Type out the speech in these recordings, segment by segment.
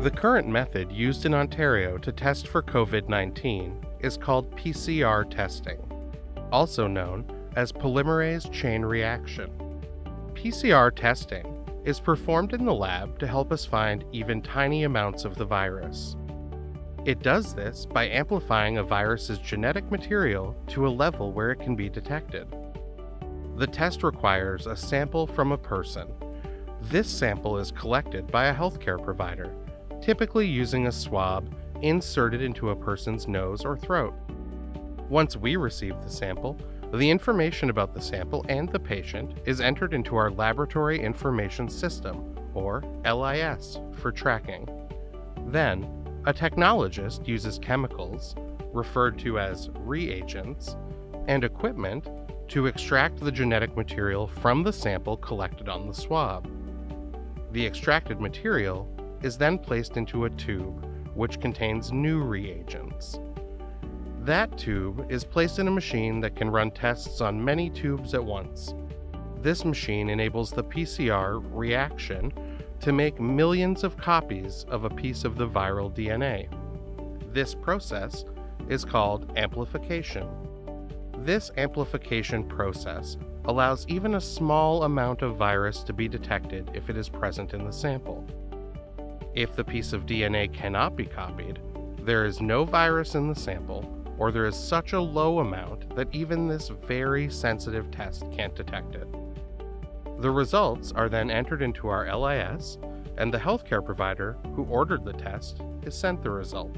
The current method used in Ontario to test for COVID 19 is called PCR testing, also known as polymerase chain reaction. PCR testing is performed in the lab to help us find even tiny amounts of the virus. It does this by amplifying a virus's genetic material to a level where it can be detected. The test requires a sample from a person. This sample is collected by a healthcare provider, typically using a swab inserted into a person's nose or throat. Once we receive the sample, the information about the sample and the patient is entered into our Laboratory Information System, or LIS, for tracking. Then, a technologist uses chemicals, referred to as reagents, and equipment to extract the genetic material from the sample collected on the swab. The extracted material is then placed into a tube which contains new reagents. That tube is placed in a machine that can run tests on many tubes at once. This machine enables the PCR reaction to make millions of copies of a piece of the viral DNA. This process is called amplification. This amplification process allows even a small amount of virus to be detected if it is present in the sample. If the piece of DNA cannot be copied, there is no virus in the sample or there is such a low amount that even this very sensitive test can't detect it. The results are then entered into our LIS, and the healthcare provider who ordered the test is sent the result.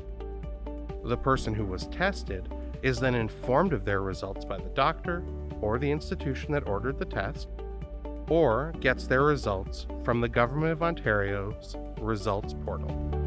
The person who was tested is then informed of their results by the doctor or the institution that ordered the test, or gets their results from the Government of Ontario's results portal.